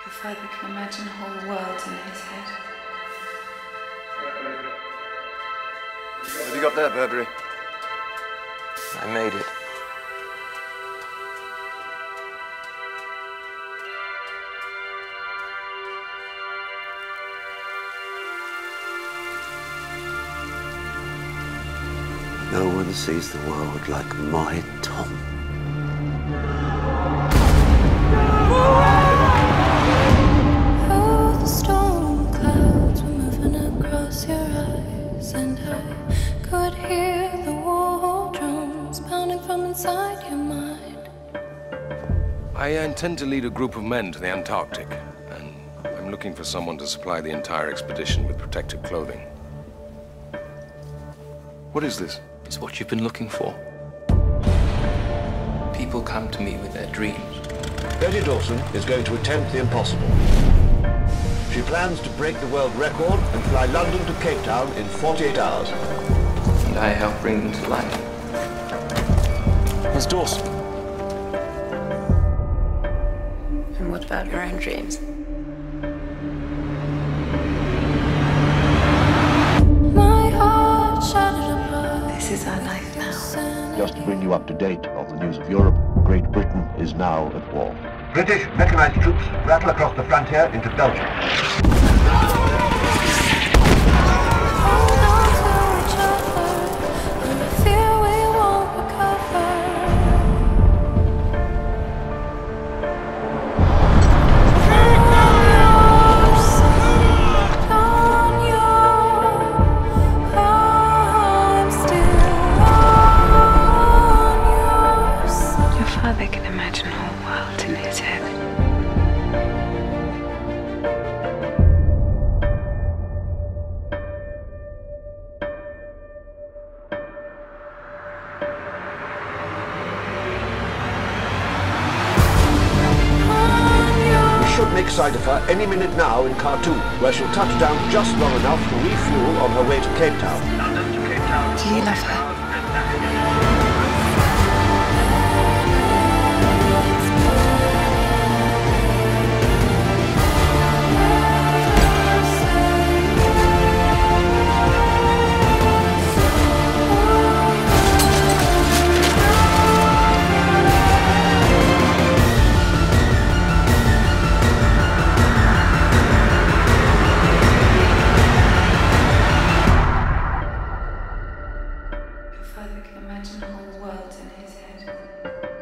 Your father can imagine whole worlds in his head. What have you got there, Burberry? I made it. No one sees the world like my Tom. Inside your mind. I uh, intend to lead a group of men to the Antarctic, and I'm looking for someone to supply the entire expedition with protective clothing. What is this? It's what you've been looking for. People come to me with their dreams. Betty Dawson is going to attempt the impossible. She plans to break the world record and fly London to Cape Town in 48 hours. And I help bring them to life. Miss Dawson. And what about your own dreams? My heart shattered apart. This is our life now. Just to bring you up to date on the news of Europe, Great Britain is now at war. British mechanized troops rattle across the frontier into Belgium. We should of her any minute now in Khartoum, where she'll touch down just long enough to refuel on her way to Cape Town. Do you love her? I can imagine a whole world in his head.